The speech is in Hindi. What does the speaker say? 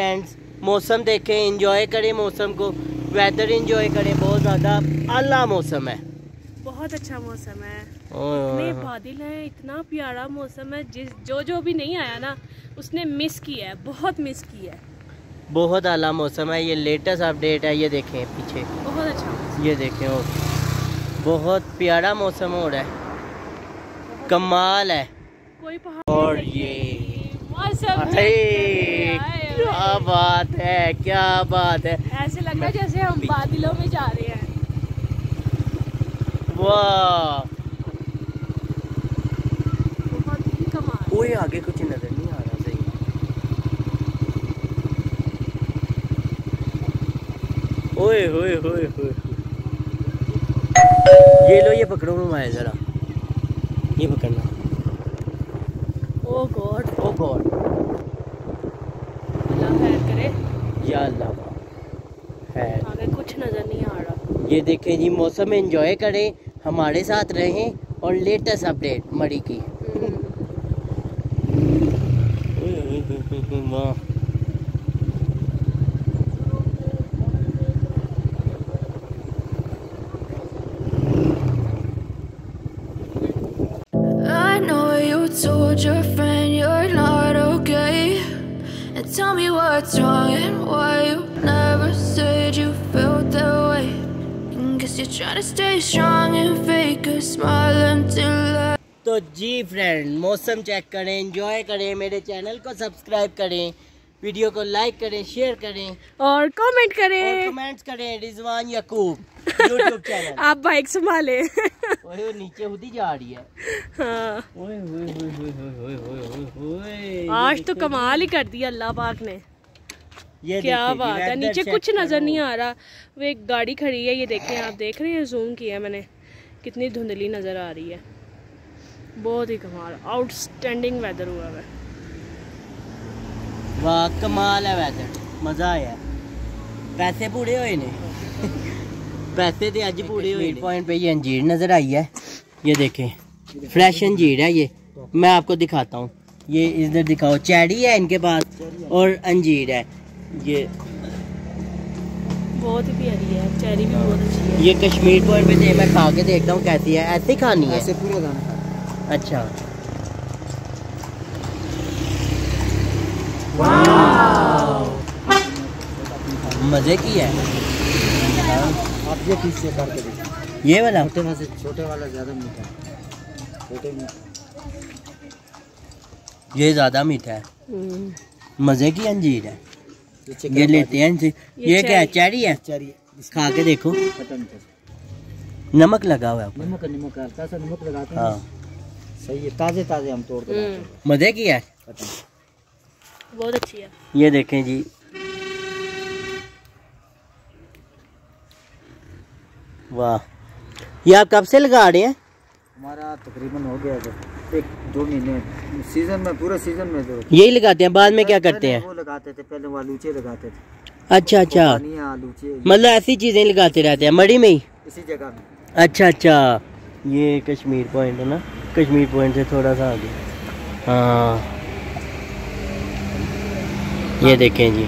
फ्रेंड्स मौसम देखें इंजॉय करें मौसम को वेदर इंजॉय करें बहुत ज़्यादा अल्लाह मौसम है। बहुत अच्छा मौसम है। इतने बादल हैं इतना प्यारा मौसम है जिस जो जो भी नहीं आया ना उसने मिस किया है बहुत मिस किया है। बहुत अला मौसम है ये लेटेस्ट अपडेट है ये देखें पीछे। बहुत अच्छा ये देखें और बहुत प्यारा मौसम हो रहा है। कमाल है। कोई पहाड़ और ये मौसम क्या बात है क्या बात है। ऐसे लग रहा है जैसे हम बादलों में जा रहे हैं। वाह। ओए आगे कुछ नज़र नहीं आ रहा सही। ओए होए होए होए ये लो ये पकड़ो मोबाइल जरा। ये पकड़ना। ओ गॉड ओ गॉड अल्लाह खैर करे या अल्लाह है आगे कुछ नज़र नहीं आ रहा। ये देखें जी मौसम एंजॉय करें हमारे साथ रहें और लेटेस्ट अपडेट मड़ी की। वाह। Tell me what's wrong and why you never said you felt that way. And guess you're trying to stay strong and fake a smile until I. तो जी फ्रेंड मौसम चेक करें एंजॉय करें मेरे चैनल को सब्सक्राइब करें वीडियो को लाइक करें शेयर करें। और कमेंट करें। और कमेंट्स करें रिजवान यकूब यूट्यूब चैनल आप बाइक संभाले। नीचे होती जा रही है। आज तो कमाल ही कर दिया अल्लाह पाक ने। ये क्या बात है नीचे कुछ नज़र नहीं आ रहा। वो एक गाड़ी खड़ी है ये देखें आप देख रहे हैं जूम किया मैंने। कितनी धुंधली नज़र आ रही है। बहुत ही कमाल आउटस्टैंडिंग वेदर हुआ है। वाह कमाल है वेदर मज़ा आया। पैसे पूरे होए ने। पैसे ते अज पूरे होए पॉइंट पे ये अंजीर नज़र आई है। ये देखें। फ्रेश अंजीर है ये। मैं आपको दिखाता हूँ। ये इधर दिखाओ। चैरी है इनके पास और अंजीर है। ये बहुत ही प्यारी है। चेरी भी बहुत अच्छी है। ये कश्मीर पॉइंट पे मैं खा के देखता हूँ कैसी है। ऐसे खानी है। ऐसे पूरे दाने अच्छा। मज़े की है। आप ये पीस से करके देखिए ये वाला? छोटे से छोटे वाला ज़्यादा मीठा है। छोटे में ये ज़्यादा मीठा है। हम्म, मज़े की अंजीर है। ये ये लेते हैं ये ये क्या है? चेरी। है? चेरी खा के देखो। नमक लगा हुआ है। नमक नमक हल्का सा नमक लगाते हैं। हाँ। सही है। ताज़े ताज़े हम तोड़ के लाते हैं। हम्म, मज़े की है? बहुत अच्छी है। ये देखें जी। वाह। ये आप कब से लगा रहे हैं? हमारा तकरीबन हो गया एक दो महीने। सीज़न में पूरे सीज़न में जो यही लगाते हैं बाद में क्या करते हैं? वो लगाते थे पहले वो आलूचे लगाते थे। अच्छा अच्छा। मतलब ऐसी चीज़ें लगाते रहते हैं मड़ी में ही? इसी जगह में। अच्छा अच्छा। ये कश्मीर पॉइंट है ना? कश्मीर पॉइंट से थोड़ा सा आगे। हाँ। ये देखें जी।